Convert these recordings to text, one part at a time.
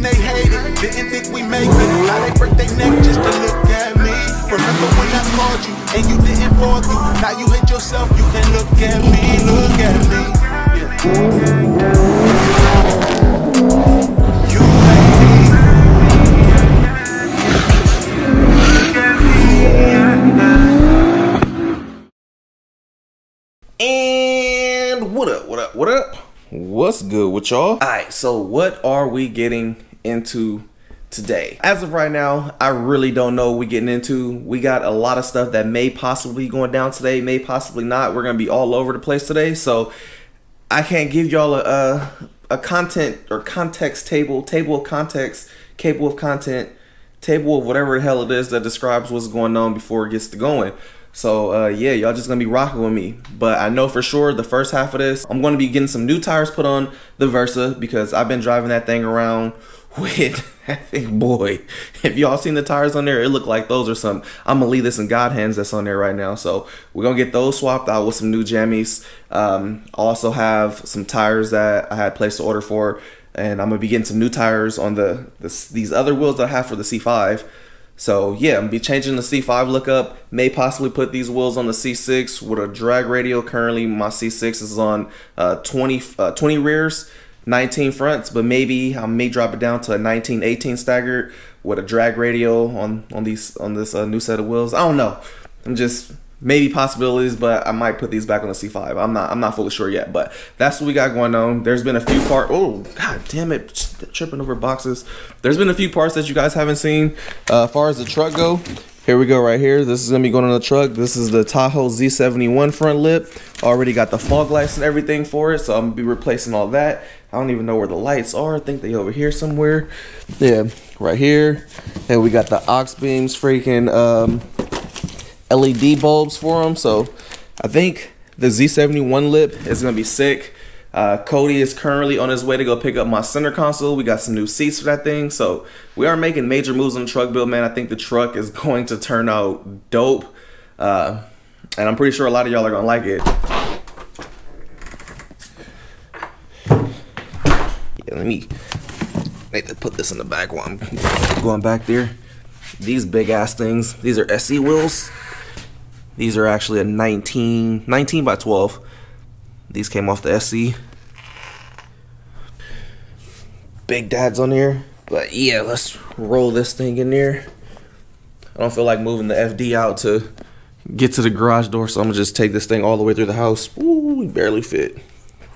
when they hated. Didn't think we make it. Now they break their neck just to look at me. Remember when I called you and you didn't fall through? Now you hate yourself, you can look at me, look at me. Yeah. You me. And what up, what up, what up? What's good with y'all? Alright, so what are we getting into today? As of right now, I really don't know what we're getting into. We got a lot of stuff that may possibly be going down today, may possibly not. We're gonna be all over the place today, so I can't give y'all a, a, a content or context table, table of context, cable of content, table of whatever the hell it is that describes what's going on before it gets to going. So uh, yeah, y'all just gonna be rocking with me. But I know for sure the first half of this, I'm gonna be getting some new tires put on the Versa because I've been driving that thing around with I think boy, if y'all seen the tires on there, it looked like those or something. I'm gonna leave this in God hands that's on there right now. So we're gonna get those swapped out with some new jammies. Um, also have some tires that I had placed to order for, and I'm gonna be getting some new tires on the, the these other wheels that I have for the C5. So yeah, I'm be changing the C5 lookup. May possibly put these wheels on the C6 with a drag radial. Currently, my C6 is on uh, 20 uh, 20 rears, 19 fronts, but maybe I may drop it down to a 19 18 staggered with a drag radial on on these on this uh, new set of wheels. I don't know. I'm just maybe possibilities, but I might put these back on the C5. I'm not I'm not fully sure yet, but that's what we got going on. There's been a few part. Oh god damn it, tripping over boxes. There's been a few parts that you guys haven't seen. Uh, as far as the truck go, here we go right here. This is gonna be going on the truck. This is the Tahoe Z71 front lip. Already got the fog lights and everything for it, so I'm gonna be replacing all that. I don't even know where the lights are. I think they over here somewhere. Yeah, right here. And we got the ox beams freaking um LED bulbs for them. So I think the Z71 lip is gonna be sick. Uh, Cody is currently on his way to go pick up my center console. We got some new seats for that thing. So we are making major moves on the truck build, man. I think the truck is going to turn out dope. Uh, and I'm pretty sure a lot of y'all are gonna like it. Yeah, let me need put this in the back while I'm going back there. These big ass things, these are SE wheels. These are actually a 19, 19 by 12. These came off the SC. Big dad's on here. But yeah, let's roll this thing in there. I don't feel like moving the FD out to get to the garage door, so I'm gonna just take this thing all the way through the house. Ooh, we barely fit.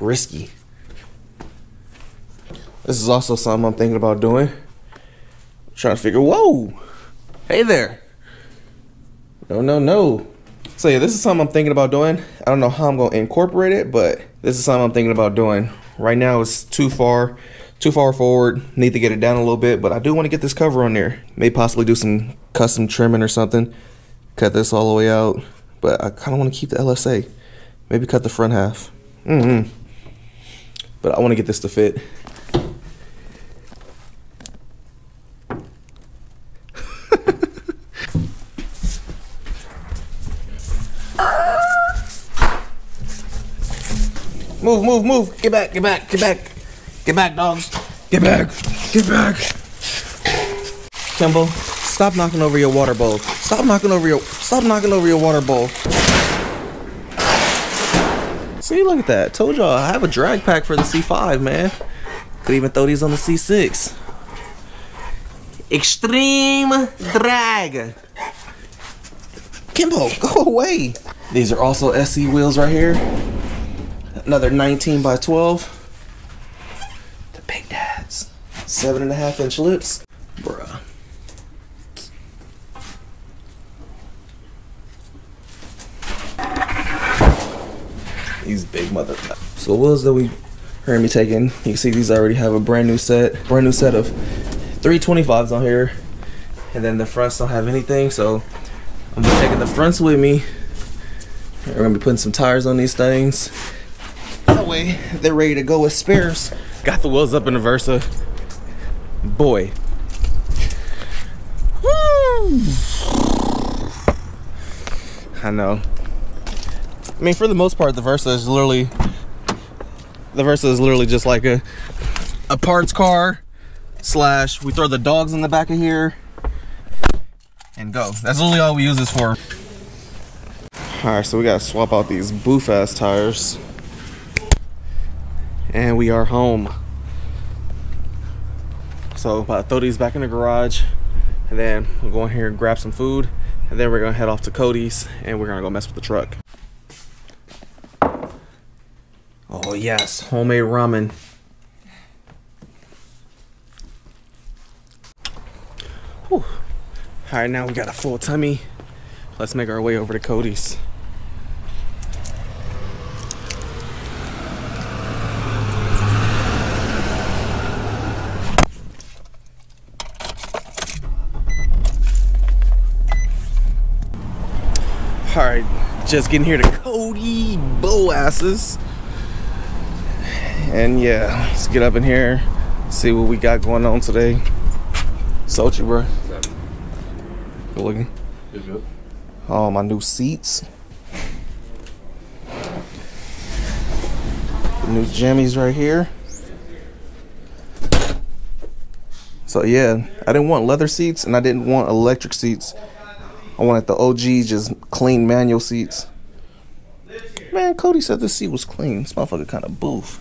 Risky. This is also something I'm thinking about doing. trying to figure, whoa, hey there. No, no, no. So yeah, this is something I'm thinking about doing. I don't know how I'm gonna incorporate it, but this is something I'm thinking about doing. Right now it's too far, too far forward. Need to get it down a little bit, but I do want to get this cover on there. May possibly do some custom trimming or something. Cut this all the way out, but I kind of want to keep the LSA. Maybe cut the front half. Mm-hmm. But I want to get this to fit. Move, move, move. Get back, get back, get back. Get back, dogs. Get back. Get back. Kimball, stop knocking over your water bowl. Stop knocking over your stop knocking over your water bowl. See, look at that. Told y'all I have a drag pack for the C5, man. Could even throw these on the C6. Extreme drag. Kimbo, go away. These are also SE wheels right here. Another 19 by 12. The big dads. Seven and a half inch lips. Bruh. These big mother. So the wheels that we heard me taking, you can see these already have a brand new set, brand new set of 325s on here. And then the fronts don't have anything, so I'm just taking the fronts with me. We're gonna be putting some tires on these things. That way, they're ready to go with spares. Got the wheels up in the Versa. Uh, boy. Woo! I know. I mean, for the most part, the Versa is literally the Versa is literally just like a a parts car slash we throw the dogs in the back of here and go. That's literally all we use this for. All right, so we gotta swap out these boof ass tires. And we are home. So about throw these back in the garage and then we'll go in here and grab some food and then we're gonna head off to Cody's and we're gonna go mess with the truck. Oh yes, homemade ramen. Whew. All right, now we got a full tummy. Let's make our way over to Cody's. All right, just getting here to Cody Boasses. And yeah, let's get up in here, see what we got going on today. Sochi, bro. Good looking. Good, good. Oh, my new seats. The new jammies right here. So yeah, I didn't want leather seats and I didn't want electric seats. I wanted the OG just clean manual seats. Man, Cody said the seat was clean. This motherfucker kind of boof.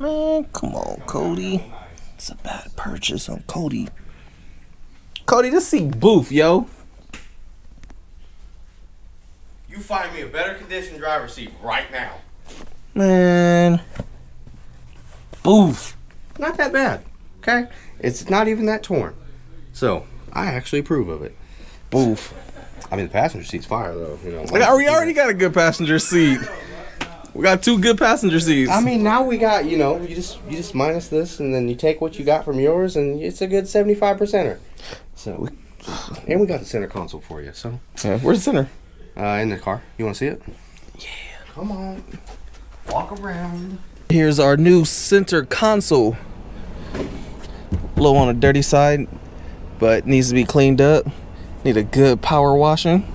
Man, come on, Cody. It's a bad purchase on Cody. Cody, this seat boof, yo. You find me a better condition driver's seat right now. Man. Boof. Not that bad. Okay? It's not even that torn. So, I actually approve of it. Boof. I mean, the passenger seat's fire, though. You know, Like, we already got a good passenger seat. We got two good passenger seats. I mean, now we got, you know, you just you just minus this, and then you take what you got from yours, and it's a good 75 percenter. So, and we got the center console for you. So, yeah, where's the center? uh, in the car. You want to see it? Yeah. Come on. Walk around. Here's our new center console. A little on the dirty side, but needs to be cleaned up. Need a good power washing.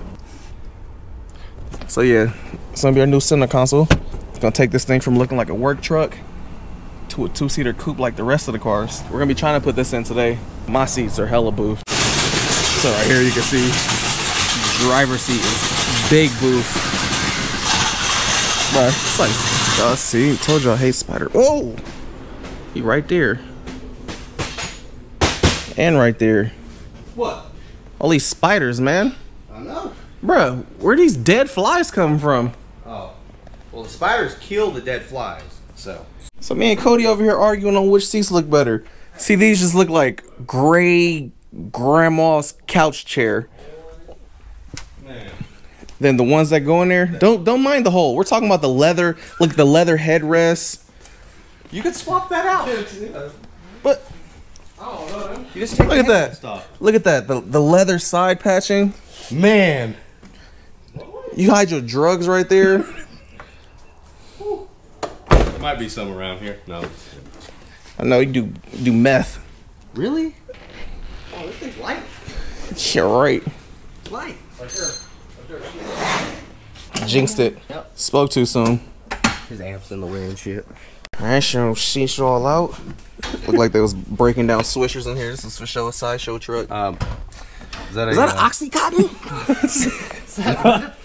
So yeah, it's gonna be our new center console. It's gonna take this thing from looking like a work truck to a two-seater coupe like the rest of the cars. We're gonna be trying to put this in today. My seats are hella boof. So right here you can see driver seat is big boof. Bruh, it's like, uh, see, told you I hate spider. Whoa! He right there. And right there. What? All these spiders, man. I know. Bruh, where these dead flies come from? Oh. Well, the spiders kill the dead flies, so. So me and Cody over here arguing on which seats look better. See, these just look like gray grandma's couch chair. Man. Then the ones that go in there, don't don't mind the hole. We're talking about the leather, look the leather headrest. You could swap that out. But You just take Look at that. stuff. look at that, the the leather side patching. Man. You hide your drugs right there. There might be some around here. No. I know you do do meth. Really? Oh, this thing's light. Yeah, right. It's light. Jinxed it. Yep. Spoke too soon. His amps in the way and shit. Alright, show sheesh all out. Looked like they was breaking down swishers in here. This is for show a sideshow truck. Um, is that a, Is that an uh, oxycontin?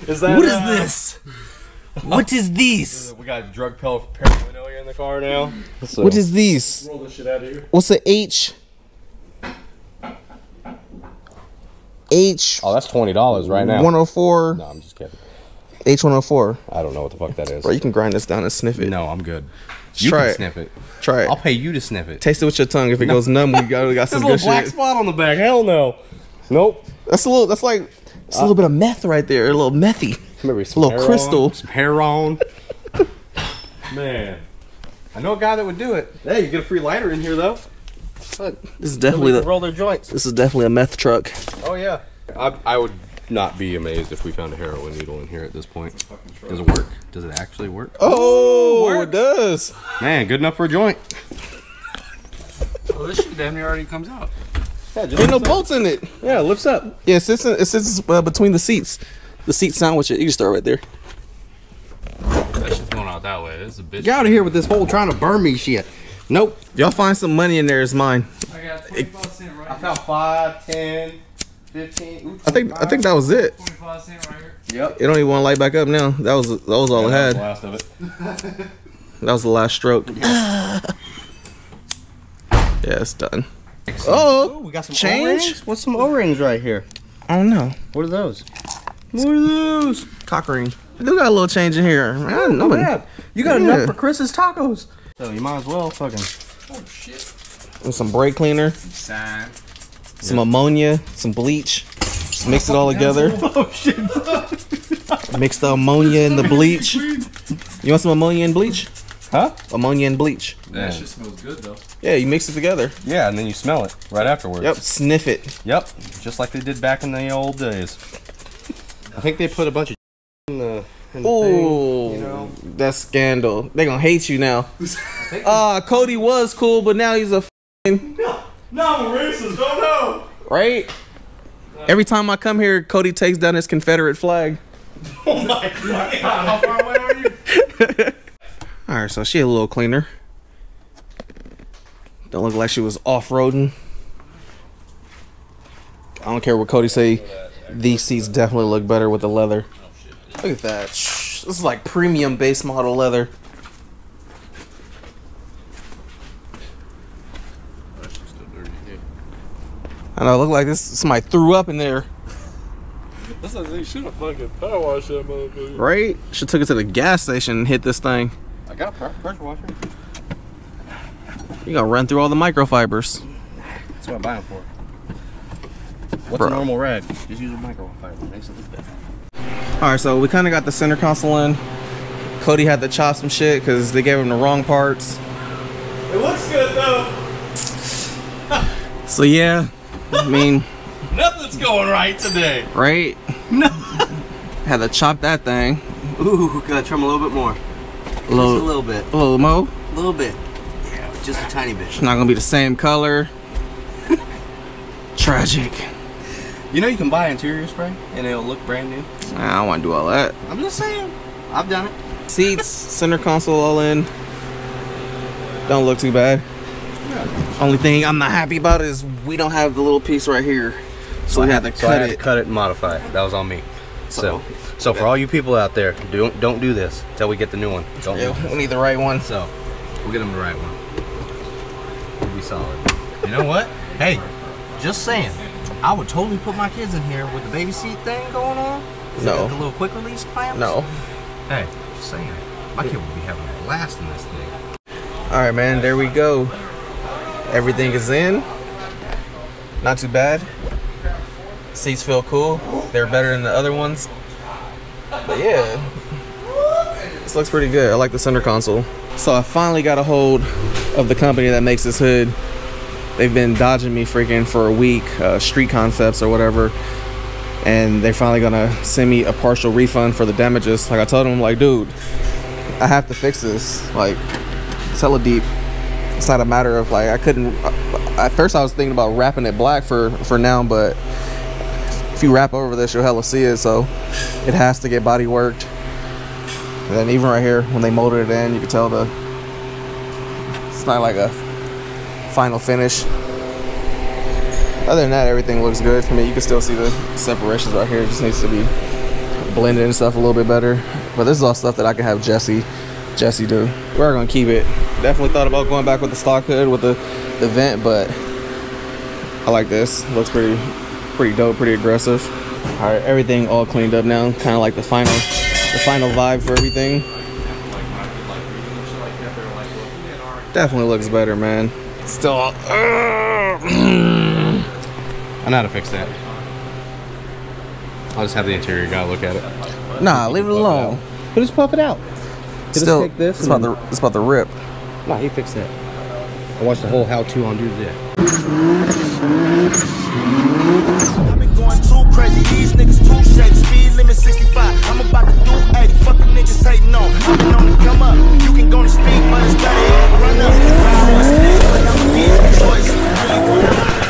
is that what is uh, this? What is this? We got drug pill paranoia in the car now. So. What is this? roll this shit out of here? What's the H? H Oh, that's twenty dollars right now. 104 No, I'm just kidding. H 104. I don't know what the fuck that is. Bro, you can grind this down and sniff it. No, I'm good. Just You try can it. sniff it. Try it. I'll pay you to sniff it. Taste it with your tongue. If it goes numb, we got, we got There's some a little black shit. spot on the back. Hell no. Nope. That's a little. That's like. It's a little bit of meth right there. A little methy. Maybe some Little hair crystal. On, some hair on. Man, I know a guy that would do it. Hey, you get a free lighter in here though. This is definitely the. roll their joints. This is definitely a meth truck. Oh yeah. I, I would not be amazed if we found a heroin needle in here at this point. Does it work? Does it actually work? Oh, it does. Man, good enough for a joint. Well, this shit damn near already comes out. Yeah, Ain't no bolts in it. Yeah, it lifts up. Yeah, it sits, in, it sits uh, between the seats. The seat sandwich it. You can start right there. That shit's going out that way. This is a bitch. Get out of here with this whole trying to burn me shit. Nope. Y'all find some money in there. It's mine. I got 25 cent right I here. found 5, 10, 15. Ooh, I think I think that was it. 25 cent right here. Yep. It don't even want to light back up now. That was that was all it had. last of it. That was the last stroke. yeah, it's done. Oh, we got some Change? O-rings? What's some O-rings right here? I don't know. What are those? What are those? Cock ring. I do got a little change in here. Man, I know Oh, it. yeah. You got Yeah. enough for Chris's tacos. So you might as well fucking. Oh shit. With some brake cleaner, Sign. Some ammonia, some bleach. Just mix it all together. Oh shit. Mix the ammonia and the bleach. You want some ammonia and bleach? Huh? Ammonia and bleach. That shit smells good though. Yeah, you mix it together. Yeah, and then you smell it right afterwards. Yep, sniff it. Yep. Just like they did back in the old days. I think they put a bunch of in the, in the Ooh, thing. You know. that's scandal. They gonna hate you now. Ah, Cody was cool, but now he's a f***ing- No, I'm a racist. Don't know. right. Every time I come here, Cody takes down his Confederate flag. Oh my god. How far away are you? All right, so she a little cleaner. Don't look like she was off-roading. I don't care what Cody say. These seats definitely look better with the leather. Look at that. This is like premium base model leather. I know. It look like this. Somebody threw up in there, That's like they should have fucking power washed that motherfucker. right? Should took it to the gas station and hit this thing. I got a pressure washer. You gonna run through all the microfibers. That's what I buy them for. What's Bro. a normal rag? Just use a microfiber. Makes it look better. All right, so we kind of got the center console in. Cody had to chop some shit because they gave him the wrong parts. It looks good though. So yeah, I mean, Nothing's going right today. right? No. Had to chop that thing. Ooh, gotta trim a little bit more. A Just a little, little bit. a little mo. A little bit. Yeah, just a tiny bit. It's not gonna be the same color. Tragic. You know you can buy interior spray and it'll look brand new. Nah, I don't want to do all that. I'm just saying. I've done it. Seats, center console all in. Don't look too bad. Only thing I'm not happy about is we don't have the little piece right here. So we had to So I cut had it. to cut it and modify it. That was on me. So- So, so for all you people out there, don't don't do this until we get the new one. Don't Yeah, we need the right one. So, we'll get them the right one. We'll be solid. You know what? Hey, just saying. I would totally put my kids in here with the baby seat thing going on. No. the little quick release clamps. No. Hey, just saying. My kid would be having a blast in this thing. All right, man. There we go. Everything is in. Not too bad. Seats feel cool. They're better than the other ones. But yeah, this looks pretty good. I like the center console. So I finally got a hold of the company that makes this hood. They've been dodging me freaking for a week, uh, Street Concepts or whatever. And they're finally gonna send me a partial refund for the damages. Like I told them, like, dude, I have to fix this. Like, it's hella deep. It's not a matter of like I couldn't. Uh, at first, I was thinking about wrapping it black for for now, but if you wrap over this, you'll hella see it. So it has to get body worked. And then even right here, when they molded it in, you can tell the it's not like a final finish. Other than that, everything looks good. I mean, you can still see the separations right here. It just needs to be blended and stuff a little bit better. But this is all stuff that I can have Jesse Jesse do. We're gonna keep it. Definitely thought about going back with the stock hood with the, the vent, but I like this. Looks pretty pretty dope, pretty aggressive. Alright, everything all cleaned up now. Kinda like the final the final vibe for everything. Definitely looks better, man. Still I know how to fix that. I'll just have the interior guy look at it. Nah, leave it alone. But just puff it out. Still it's about the it's about the rip. No, he fixed it. I watched the whole how-to on dude. I've been going too crazy, these niggas too shady, speed limit 65, I'm about to do 80, niggas hating no. I've been on the come up, you can go to speed, but it's better, run up, I'm a